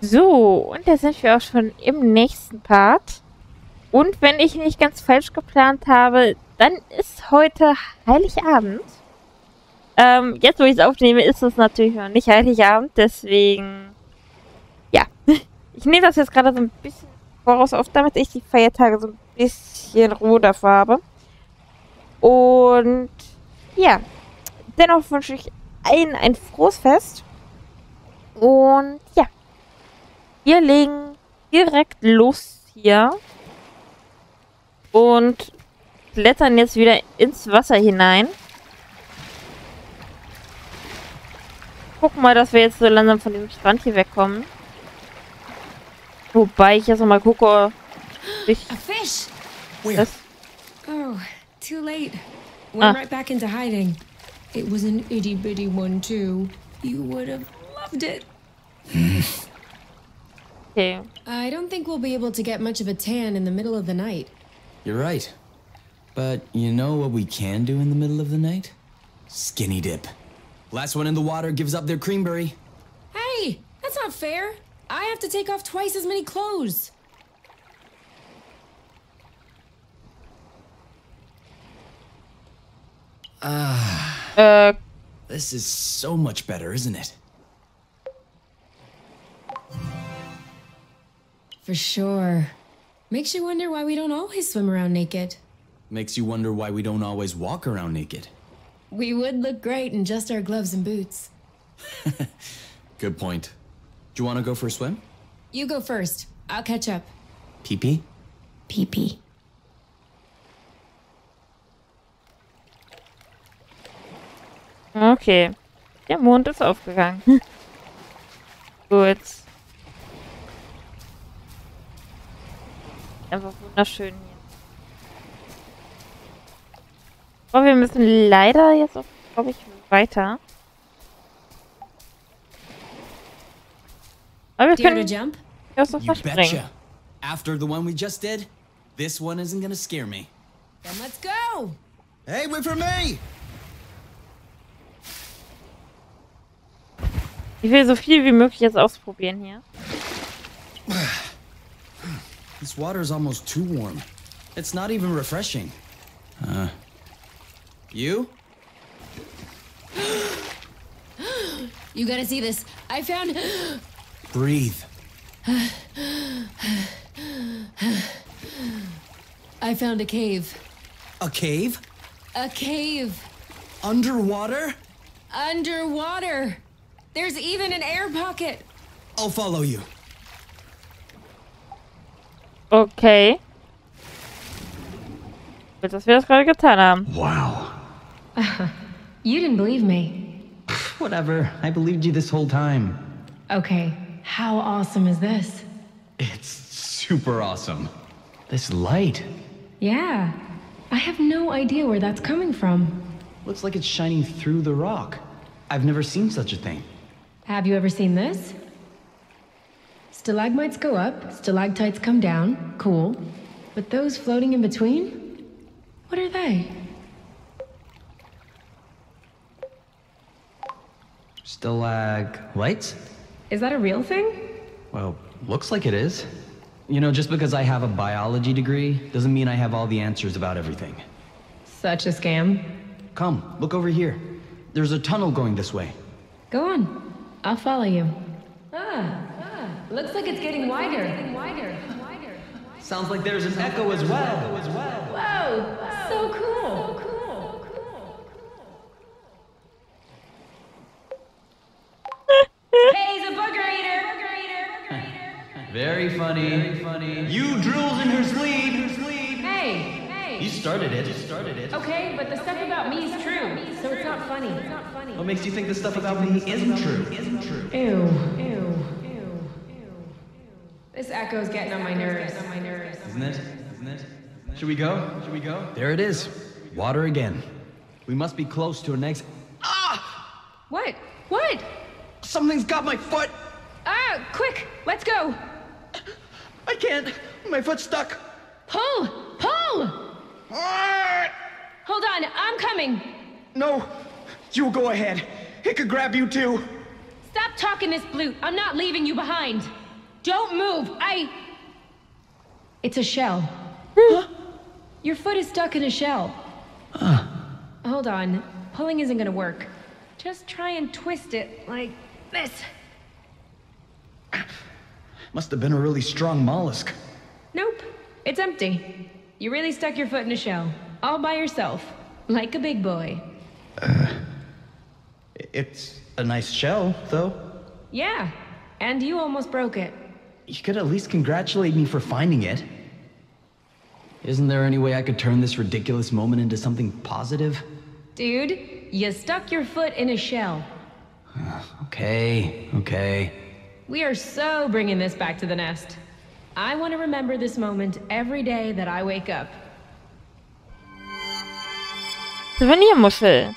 So, und da sind wir auch schon im nächsten Part. Und wenn ich nicht ganz falsch geplant habe, dann ist heute Heiligabend. Ähm, jetzt, wo ich es aufnehme, ist es natürlich noch nicht Heiligabend, deswegen, ja. Ich nehme das jetzt gerade so ein bisschen voraus auf, damit ich die Feiertage so ein bisschen Ruhe dafür habe. Und, ja. Dennoch wünsche ich allen ein frohes Fest. Und, ja. Wir legen direkt los hier. Und klettern jetzt wieder ins Wasser hinein. Gucken mal, dass wir jetzt so langsam von dem Strand hier wegkommen. Wobei ich jetzt nochmal gucke. Ich, A fish! das, Oh, too late. Went Ah. right back into hiding. It was an itty bitty one, too. You would have loved it. okay. I don't think we'll be able to get much of a tan in the middle of the night. You're right. But you know what we can do in the middle of the night? Skinny dip. Last one in the water gives up their creamberry. Hey, that's not fair. I have to take off twice as many clothes. Äh, Uh, This is so much better, isn't it? For sure. Makes you wonder why we don't always swim around naked. Makes you wonder why we don't always walk around naked. We would look great in just our gloves and boots. Good point. Do you want to go for a swim? You go first. I'll catch up. Pee pee? Pee pee. okay. Der Mond ist aufgegangen. Gut. Einfach wunderschön hier. Aber wir müssen leider jetzt auch, glaube ich, weiter. Aber wir können jump? You Wasser springen. betcha. After the one we just did, this one isn't gonna scare me. Then let's go! Hey, wait for me! Ich will so viel wie möglich jetzt ausprobieren hier. This water is almost too warm. It's not even refreshing. Huh. You? You gotta see this. I found. Breathe. I found a cave. A cave? A cave. Underwater? Underwater. There's even an air pocket. I'll follow you. Okay. Gut, dass wir das gerade getan haben. Wow. You didn't believe me. Whatever. I believed you this whole time. Okay, how awesome is this? It's super awesome. This light Yeah. I have no idea where that's coming from. looks like it's shining through the rock. I've never seen such a thing. Have you ever seen this? Stalagmites go up, stalactites come down. Cool. But those floating in between? What are they? Stalag lights? Is that a real thing? Well, looks like it is. You know, just because I have a biology degree doesn't mean I have all the answers about everything. Such a scam. Come, look over here. There's a tunnel going this way. Go on. I'll follow you. Ah, ah. Looks like it's getting wider. Getting wider. Wider. Sounds like there's an echo as well. Whoa! So cool. So cool. Hey, booger eater. Booger eater. Very funny. Very funny. You drools in her sleep. Hey, hey. You started it. You started it. Okay, but the stuff about me is true, so it's not funny. It's not funny. What makes you think the stuff about me isn't true? Isn't true. Ew, ew, echo's getting on my nerves. On my nerves. Isn't it? Isn't it? Should we go? Should we go? There it is. Water again. We must be close to an exit. Ah! What? What? Something's got my foot! Ah, quick, let's go. I can't. My foot's stuck. Pull, pull. Ah! Hold on, I'm coming. No, you go ahead. It could grab you too. Stop talking this blute. I'm not leaving you behind. Don't move! I. It's a shell. Your foot is stuck in a shell. Hold on. Pulling isn't gonna work. Just try and twist it like this. Must have been a really strong mollusk. Nope. It's empty. You really stuck your foot in a shell. All by yourself. Like a big boy. Uh, It's a nice shell, though. Yeah. And you almost broke it. You could at least congratulate me for finding it. Isn't there any way I could turn this ridiculous moment into something positive? Dude, you stuck your foot in a shell. Okay, okay. We are so bringing this back to the nest. I want to remember this moment every day that I wake up. Souvenirmuschel.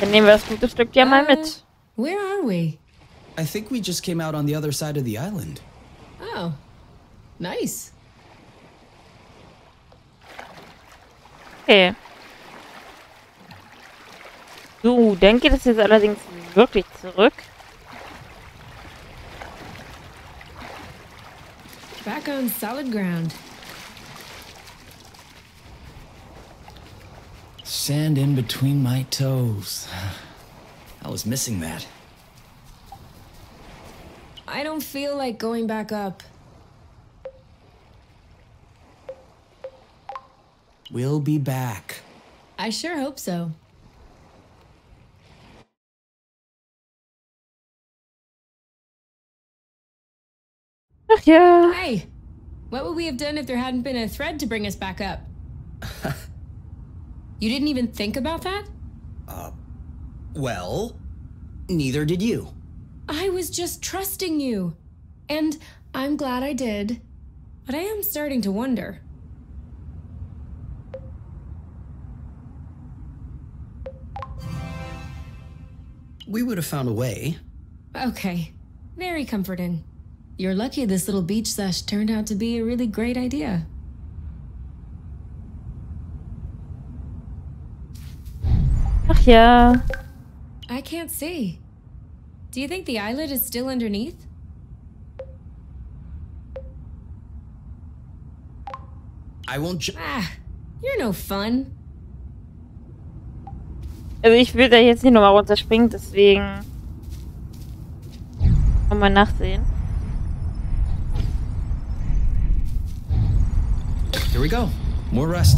Dann nehmen wir das gute Stück ja mal mit. Where are we? I think we just came out on the other side of the island. Oh, nice. Okay. So, dann geht es jetzt allerdings wirklich zurück. Back on solid ground. Sand in between my toes. I was missing that. I don't feel like going back up. We'll be back. I sure hope so. Ach ja. Hey, what would we have done if there hadn't been a thread to bring us back up? you didn't even think about that? Uh, well, neither did you. I was just trusting you. And I'm glad I did. But I am starting to wonder. We would have found a way. Okay, very comforting. You're lucky this little beach sesh turned out to be a really great idea. Ja. I can't see. Do you think the eyelid is still underneath? I won't Ah, you're no fun. Also ich will da jetzt nicht nochmal runterspringen, deswegen... Mal nachsehen. Here we go. More rest.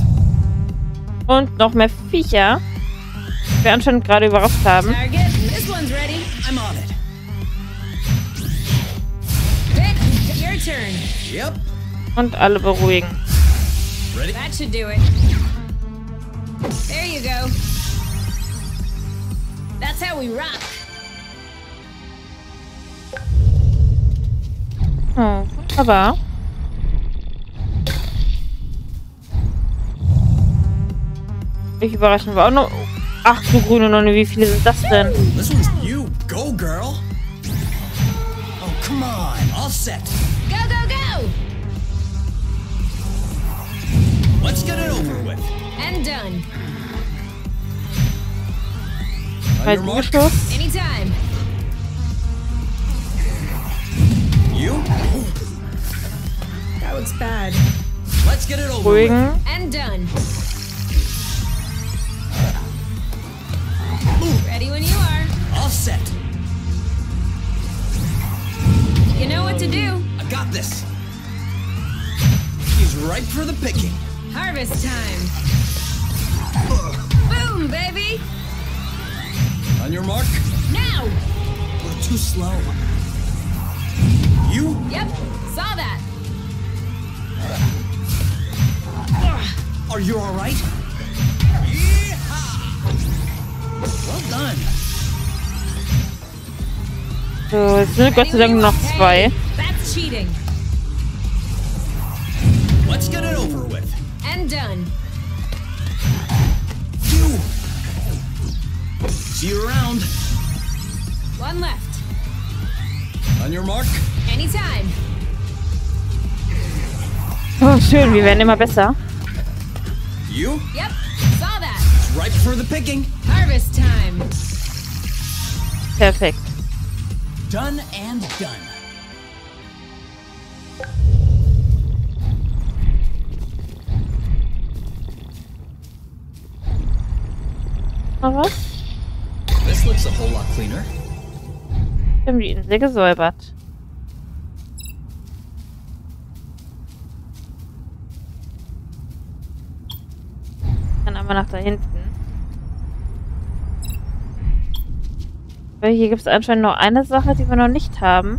Und noch mehr Viecher wir anscheinend gerade überrascht haben. Und alle beruhigen. Oh, wunderbar. Hm, ich überraschen wir auch noch. Oh. Ach du grüne Nonne, wie viele sind das denn? This one's you. Go, girl. Oh, come on. All set. Go, go, go! Let's get it over with. And done. On Halt your Anytime. You. That looks bad. Let's get it over with. And done. Ready when you are. All set. You know what to do. I got this. He's ripe for the picking. Harvest time. Boom, baby. On your mark. Now. We're too slow. You. Yep, saw that. Are you all right? Yeehaw! Well done. So, jetzt sind Gott sei Dank noch zwei. That's cheating. Let's get it over with. And done. You. See you around. One left. On your mark. Anytime. Oh, schön, wir werden immer besser. You. Yep, saw that. It's ripe for the picking. Harvest time. Perfect. Done and done. Noch was? This looks a whole lot cleaner. Wir haben die Insel gesäubert. Dann einmal nach da hinten. Weil hier gibt es anscheinend noch eine Sache, die wir noch nicht haben.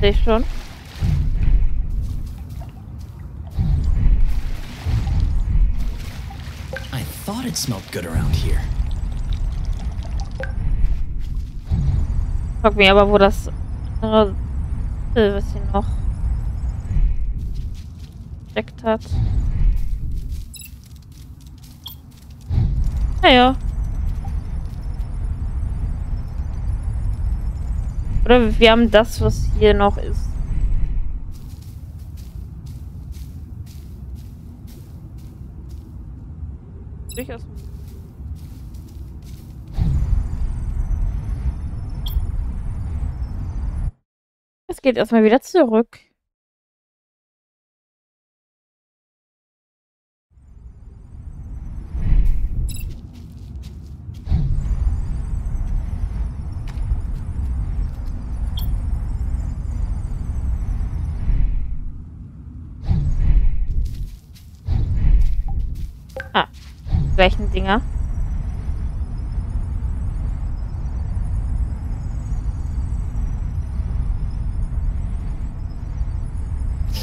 Sehe ich schon. I thought it smelled good around here. Frag mich aber, wo das andere äh, was sie noch entdeckt hat. Naja. Oder wir haben das, was hier noch ist. Durchaus. Es geht erstmal wieder zurück. Ah, gleichen Dinger.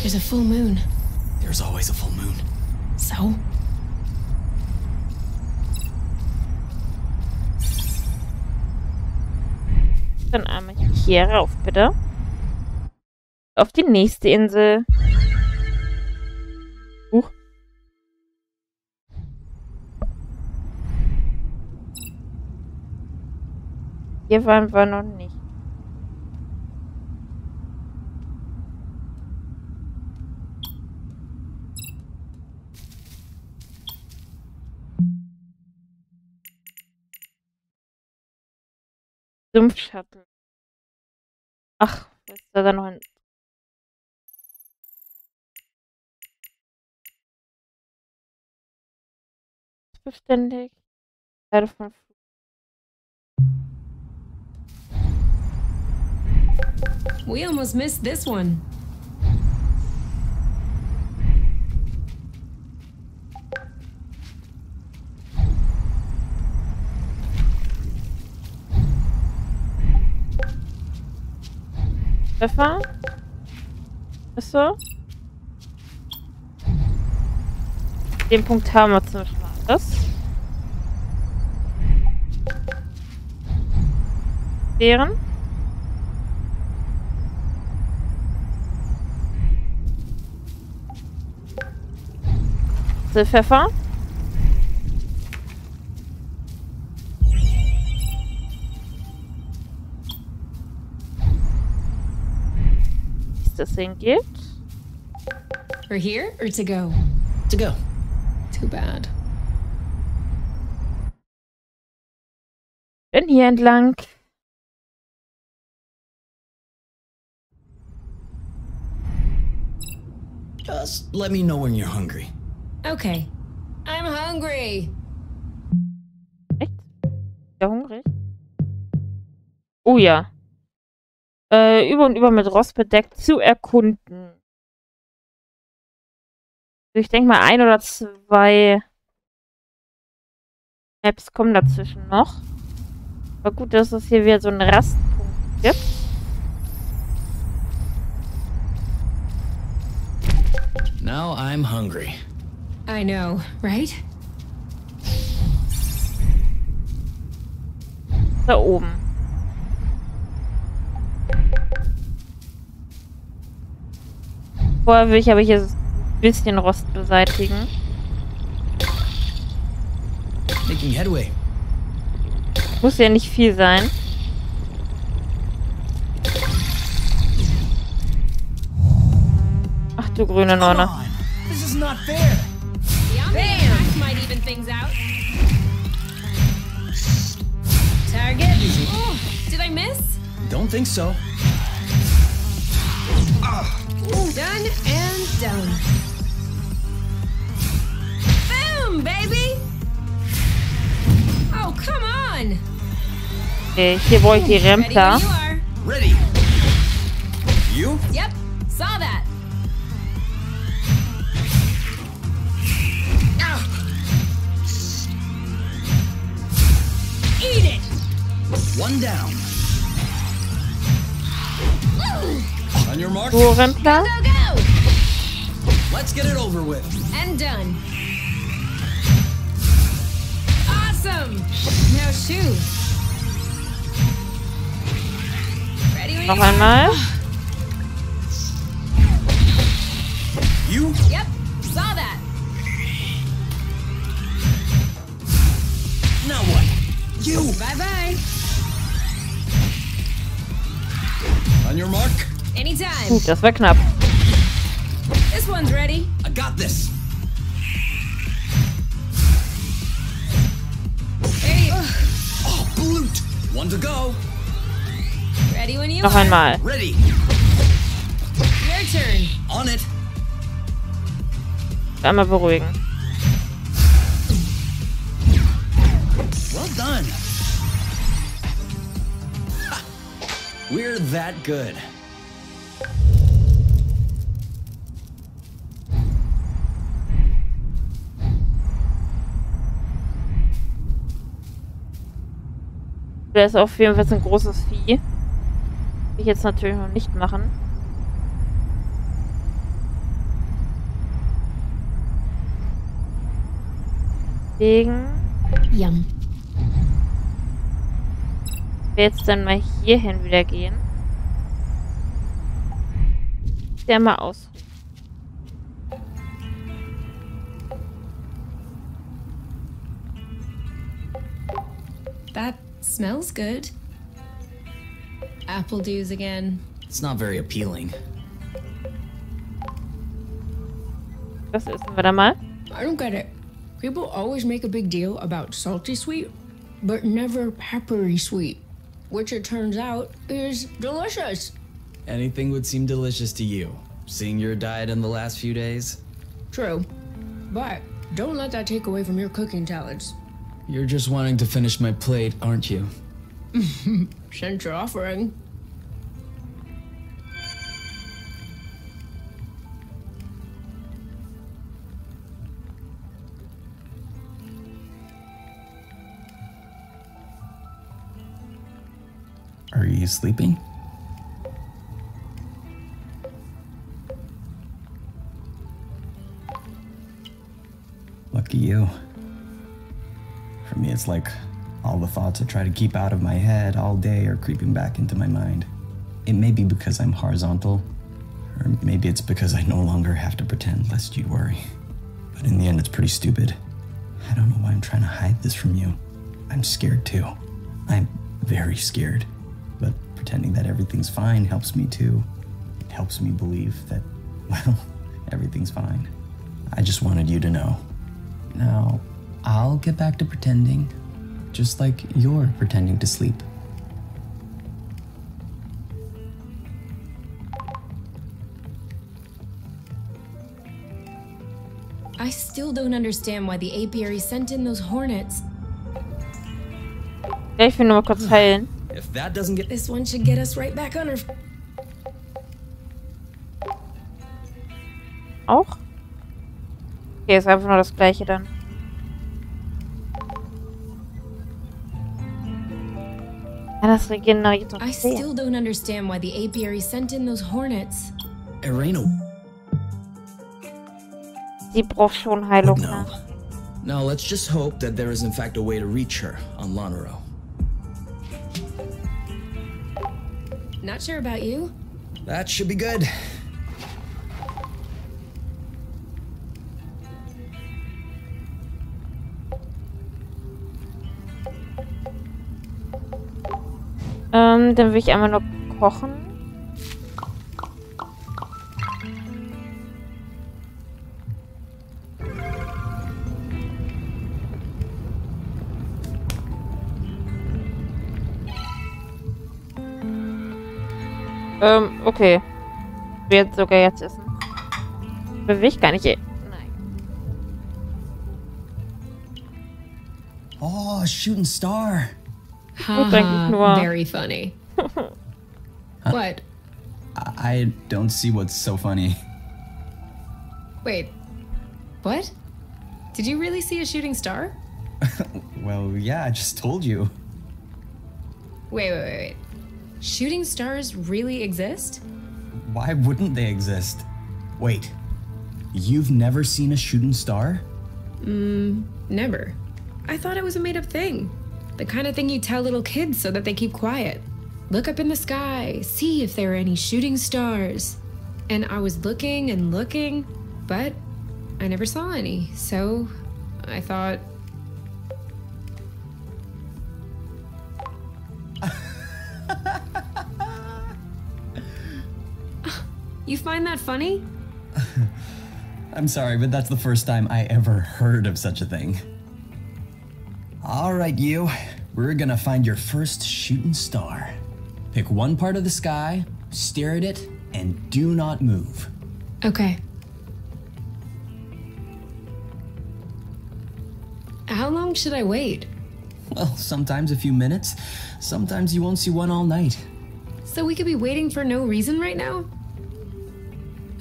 There's a full moon. There's always a full moon. So? Dann einmal hier rauf, bitte. Auf die nächste Insel. Huch. Hier waren wir noch nicht. Sumpfshuttle. Ach, ist da noch ein... Beständig. Teile von We almost missed this one. Pfeffer. Ist. Den Punkt haben wir zum Beispiel alles. Beeren. Pfeffer. Das hingeht. For here or to go? To go. Too bad. Dann hier entlang. Just let me know when you're hungry. Okay. I'm hungry. Echt? Ja, hungrig? Oh ja. Äh, über und über mit Rost bedeckt zu erkunden. Ich denke mal, ein oder zwei Maps kommen dazwischen noch. Aber gut, dass es hier wieder so einen Rastpunkt gibt. Now I'm hungry. I know, right? Da oben. Vorher will ich aber hier ein bisschen Rost beseitigen. Making headway. Muss ja nicht viel sein. du grüne Nonne. Target. Oh, did I miss? Don't think so. Done and done. Boom, baby! Oh, come on! Okay, hier brauche ich die Ready when you are. Ready. You? Yep, saw that. Eat it! One down. On your mark. Du Rempler. Go, go! Let's get it over with. And done. Awesome! Now shoot. Ready when Noch einmal. You? Yep, saw that. Now what? You. Bye bye. On your mark. Anytime. Gut, das war knapp. This one's ready. I got this. There you Oh, blute. One to go. Ready when you Noch are. einmal. Ready. Your turn. On it. Einmal beruhigen. Well done. Ha. We're that good. Der ist auf jeden Fall ein großes Vieh. Will ich jetzt natürlich noch nicht machen. Deswegen Yum. wir jetzt dann mal hierhin wieder gehen. Der mal aus. That smells good. Apple dews again. It's not very appealing. Das essen wir dann mal. I don't get it. People always make a big deal about salty sweet, but never peppery sweet, which it turns out is delicious. Anything would seem delicious to you. Seeing your diet in the last few days, True. But don't let that take away from your cooking talents. You're just wanting to finish my plate, aren't you? Since you're offering. Are you sleeping? For me, it's like all the thoughts I try to keep out of my head all day are creeping back into my mind. It may be because I'm horizontal, or maybe it's because I no longer have to pretend lest you worry. But in the end, it's pretty stupid. I don't know why I'm trying to hide this from you. I'm scared too. I'm very scared. But pretending that everything's fine helps me too. It helps me believe that, well, everything's fine. I just wanted you to know. Now, I'll get back to pretending, just like you're pretending to sleep. I still don't understand why the apiary sent in those hornets. Ich will nur kurz heilen. If that doesn't get. This one should get us right back on our. Auch? Okay, ist einfach nur das gleiche dann. Ja, das regeneriert doch I sehr. still don't understand why the apiary sent in those hornets. Irena Sie braucht schon Heilung. would know. Now let's just hope that there is in fact a way to reach her on Lonero. Not sure about you. That should be good. Ähm, dann will ich einmal noch kochen. Ähm, okay. Wird sogar jetzt essen. Will ich gar nicht. Nein. Oh, shooting star. Eigentlich uh-huh. nur- very funny. what? I I don't see what's so funny. Wait. What? Did you really see a shooting star? Well, yeah, I just told you. Wait, wait, wait, wait. Shooting stars really exist? Why wouldn't they exist? Wait, you've never seen a shooting star? Mm, never. I thought it was a made up thing. The kind of thing you tell little kids so that they keep quiet. Look up in the sky, see if there are any shooting stars. And I was looking and looking, but I never saw any. So I thought. you find that funny? I'm sorry, but that's the first time I ever heard of such a thing. All right, you. We're gonna find your first shooting star. Pick one part of the sky, stare at it, and do not move. Okay. How long should I wait? Well, sometimes a few minutes, sometimes you won't see one all night. So we could be waiting for no reason right now?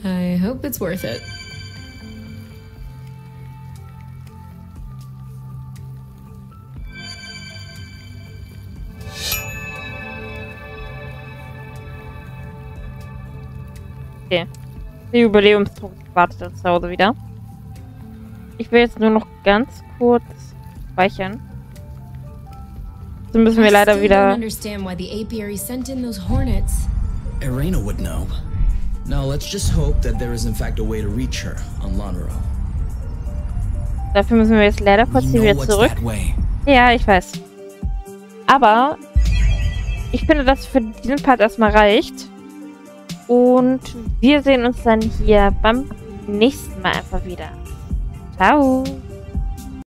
I hope it's worth it. Okay. Die Jubiläumstruppe wartet uns zu Hause wieder. Ich will jetzt nur noch ganz kurz speichern. So müssen wir I leider wieder. understand why the apiary sent in those hornets. Irena would know. Now let's just hope that there is in fact a way to reach her on Lonero. Dafür müssen wir jetzt leider kurz hier know wieder zurück. Ja, ich weiß. Aber ich finde, dass für diesen Part erstmal reicht. Und wir sehen uns dann hier beim nächsten Mal einfach wieder. Ciao.